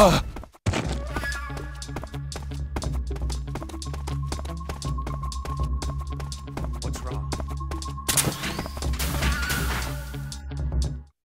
Ugh.